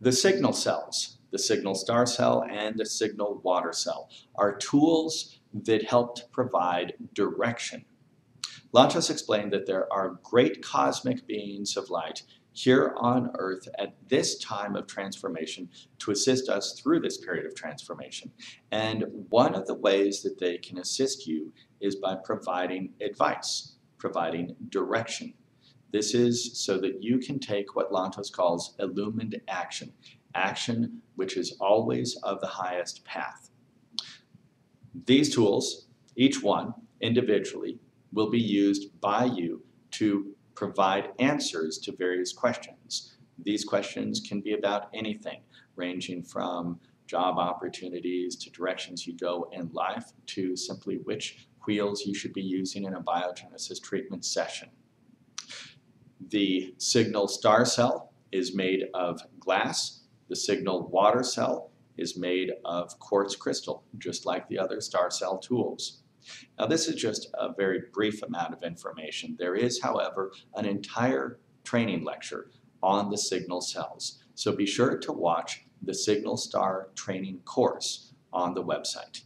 The signal cells, the signal star cell and the signal water cell, are tools that help to provide direction. Lantos explained that there are great cosmic beings of light here on earth at this time of transformation to assist us through this period of transformation. And one of the ways that they can assist you is by providing advice, providing direction. This is so that you can take what Lantos calls illumined action, action which is always of the highest path. These tools, each one individually, will be used by you to provide answers to various questions. These questions can be about anything, ranging from job opportunities to directions you go in life to simply which wheels you should be using in a biogenesis treatment session. The signal star cell is made of glass. The signal water cell is made of quartz crystal, just like the other star cell tools. Now this is just a very brief amount of information. There is, however, an entire training lecture on the signal cells. So be sure to watch the Signal Star training course on the website.